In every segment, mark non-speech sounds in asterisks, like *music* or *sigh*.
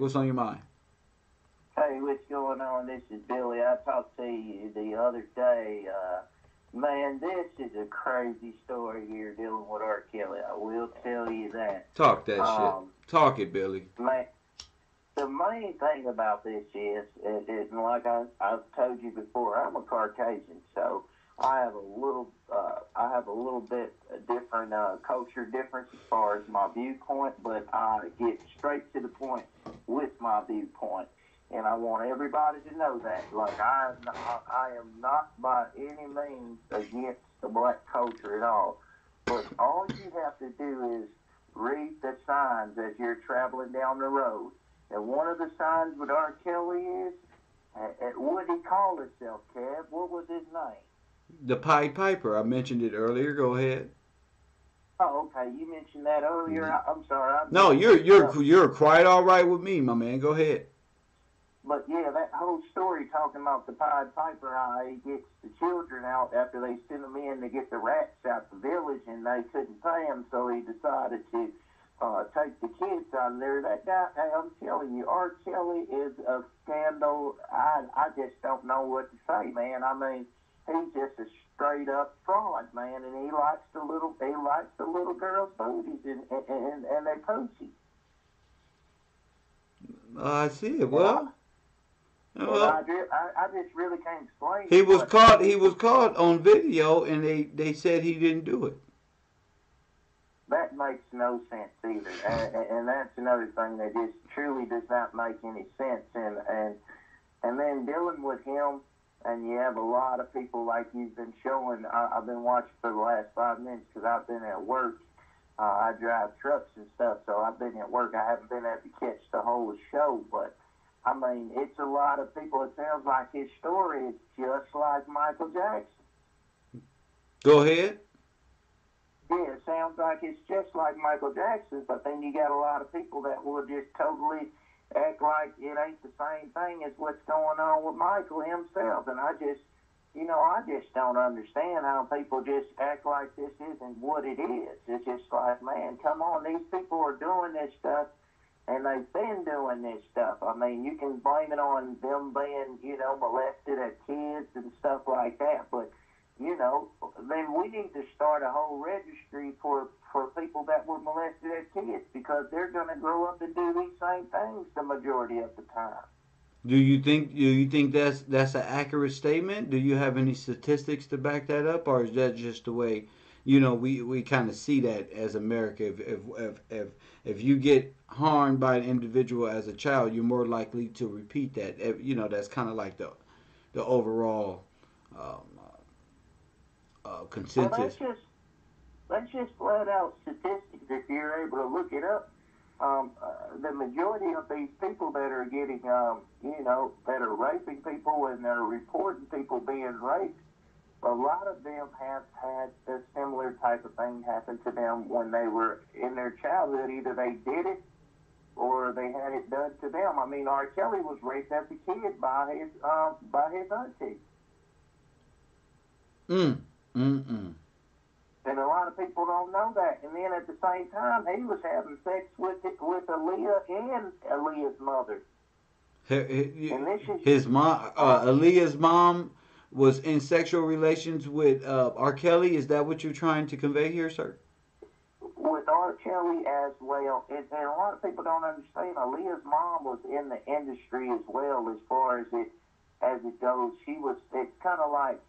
What's on your mind? Hey, what's going on? This is Billy. I talked to you the other day. Uh, man, this is a crazy story here dealing with R. Kelly. I will tell you that. Talk that Um, shit. Talk it, Billy. Man, the main thing about this is, is, is like I, I've told you before, I'm a Caucasian, so I have a little, uh, I have a little bit different uh, culture difference as far as my viewpoint, but I get straight to the point with my viewpoint, and I want everybody to know that. Like I, not, I am not by any means against the black culture at all, but all you have to do is read the signs as you're traveling down the road. And one of the signs with R. Kelly is, uh, what did he call himself, Kev? What was his name? The Pied Piper. I mentioned it earlier. Go ahead. Oh, okay. You mentioned that earlier. I, I'm sorry. I Mm-hmm. No, you're you're you're quite all right with me, my man. Go ahead. But yeah, that whole story talking about the Pied Piper, how he gets the children out after they send them in to get the rats out the village, and they couldn't pay him, so he decided to uh, take the kids out of there. That guy, hey, I'm telling you, R. Kelly is a scandal. I I just don't know what to say, man. I mean, he's just a straight up fraud, man, and he likes the little he likes the little girls' booties and and and, and their pussy. Uh, I see it. Well, And well, I, I, I just really can't explain. he was caught. He was caught on video, and they they said he didn't do it. That makes no sense either, and, and- and that's another thing that just truly does not make any sense. And and and then dealing with him, and you have a lot of people like you've been showing. I, I've been watching for the last five minutes because I've been at work. Uh, I drive trucks and stuff, so I've been at work. I haven't been able to catch the whole show, but I mean, it's a lot of people. It sounds like his story is just like Michael Jackson. Go ahead. Yeah, it sounds like it's just like Michael Jackson, but then you got a lot of people that will just totally act like it ain't the same thing as what's going on with Michael himself. And I just, you know, I just don't understand how people just act like this isn't what it is. It's just like, man, come on, these people are doing this stuff and they've been doing this stuff. I mean, you can blame it on them being, you know, molested as kids and stuff like that, but you know, then we need to start a whole registry for for people that were molested as kids because they're going to grow up and do these same things the majority of the time. Do you think do you think that's that's an accurate statement? Do you have any statistics to back that up, or is that just the way you know we, we kind of see that as America? If, if if if if you get harmed by an individual as a child, you're more likely to repeat that. You know that's kind of like the the overall um, uh, uh, Well, consensus. that's just that's just flat out statistics. If you're able to look it up, um, uh, the majority of these people that are getting, um, you know, that are raping people and they're reporting people being raped, a lot of them have had a similar type of thing happen to them when they were in their childhood. Either they did it or they had it done to them. I mean, R. Kelly was raped as a kid by his uh, by his auntie. Mm mm mm. And a lot of people don't know that. And then at the same time, he was having sex with with Aaliyah and Aaliyah's mother. Hi- hi- And this is His mom, uh, Aaliyah's mom, was in sexual relations with uh, R. Kelly. Is that what you're trying to convey here, sir? with R. Kelly as well. And, and a lot of people don't understand. Aaliyah's mom was in the industry as well, as far as it as it goes. She was. It's kind of like.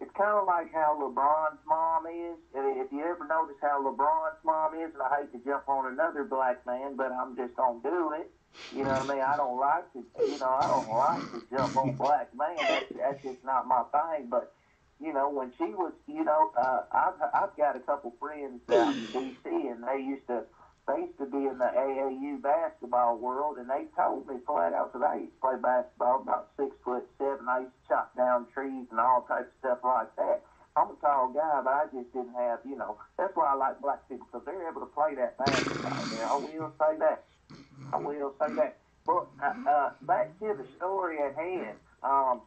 It's kind of like how LeBron's mom is. And If you ever notice how LeBron's mom is, and I hate to jump on another black man, but I'm just gonna do it. You know what I mean? I don't like to, you know, I don't like to jump on black man. That's, that's just not my thing. But you know, when she was, you know, uh, I've I've got a couple friends out in D.C. and they used to they used to be in the AAU basketball world, and they told me flat out because I used to play basketball about six foot seven. I used to chop down trees and all types of stuff like that. I'm a tall guy, but I just didn't have, you know, that's why I like black people because they're able to play that basketball. Yeah, I will say that. I will say that. But uh, uh, back to the story at hand. Um,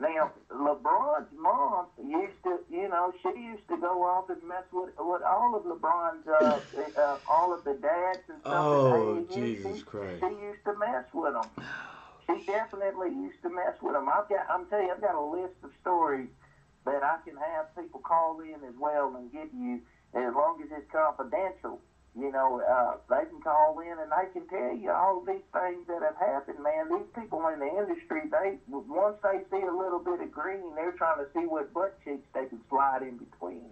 Now, LeBron's mom used to, you know, she used to go off and mess with, with all of LeBron's, uh, uh, all of the dads and stuff. Oh, Jesus she, Christ. She used to mess with them. She definitely used to mess with them. I've got, I'm telling you, I've got a list of stories that I can have people call in as well and give you, as long as it's confidential. You know, uh, they can call in and they can tell you all these things that have happened, man. These people in the industry, they once they see a little bit of green, they're trying to see what butt cheeks they can slide in between.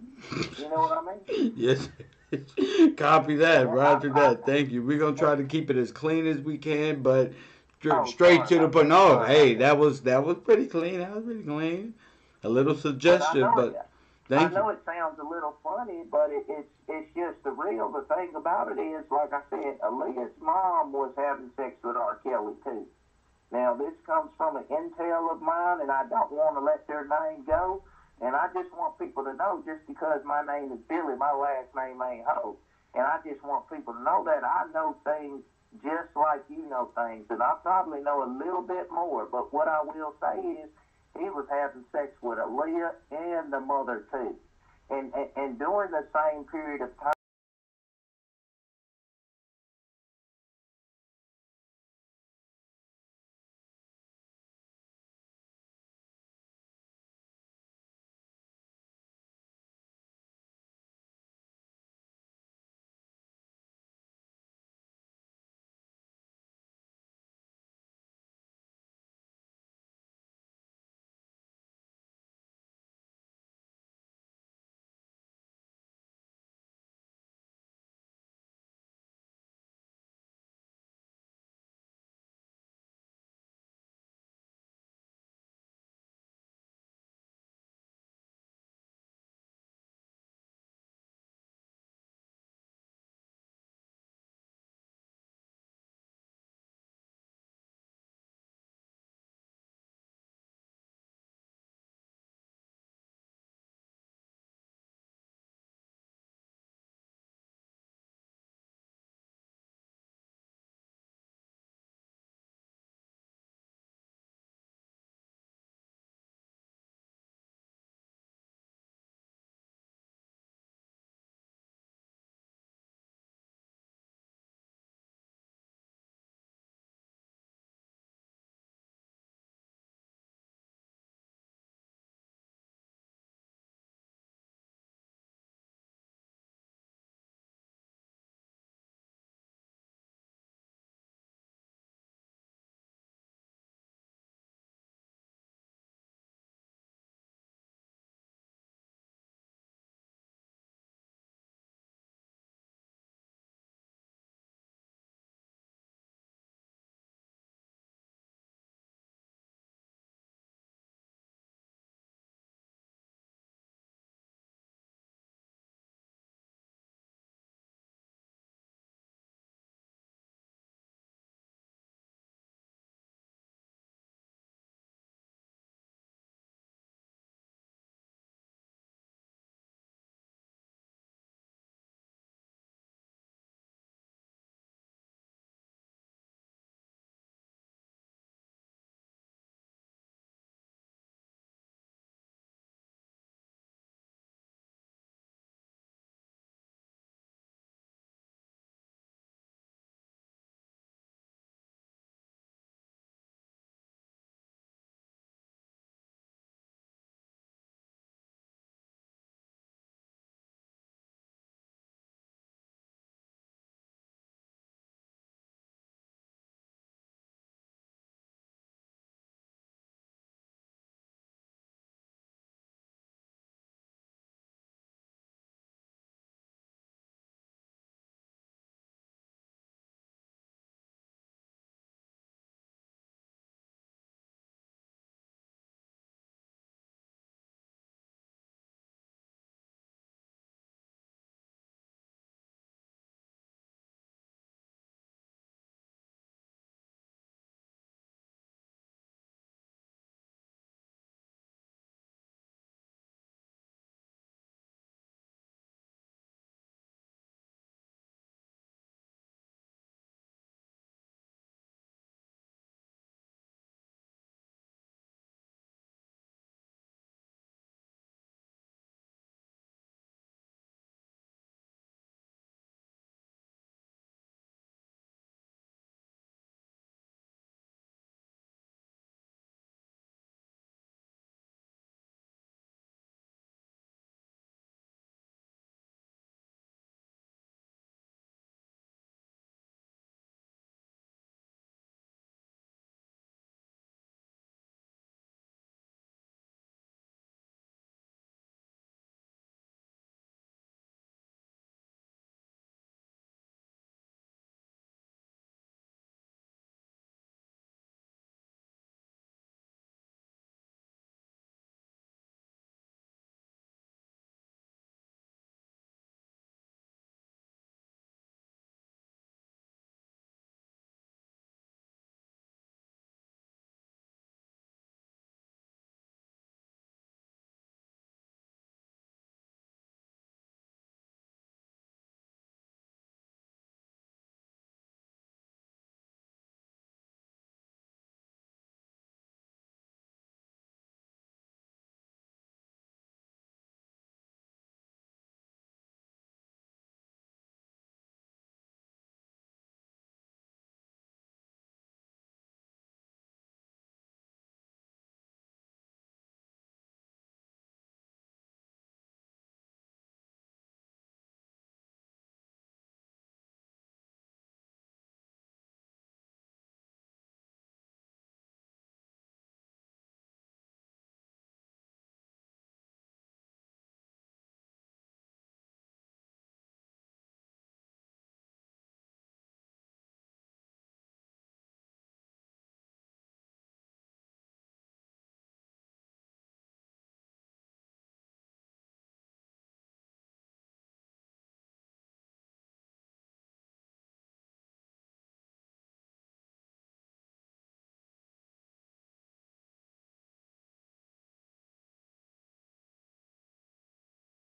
You know what I mean? *laughs* Yes. Copy that. Roger that. Thank you. We're gonna try to keep it as clean as we can, but Oh, straight to the point. No, hey, that was that was pretty clean. That was pretty clean. A little suggestion, I know, but thank I know you. it sounds a little funny, but it, it's it's just the real. The thing about it is, like I said, Aaliyah's mom was having sex with R. Kelly too. Now this comes from an intel of mine, and I don't want to let their name go. And I just want people to know, just because my name is Billy, my last name ain't Ho. And I just want people to know that I know things just like you know things, and I probably know a little bit more. But what I will say is, he was having sex with Aaliyah and the mother too. And, and, and during the same period of time,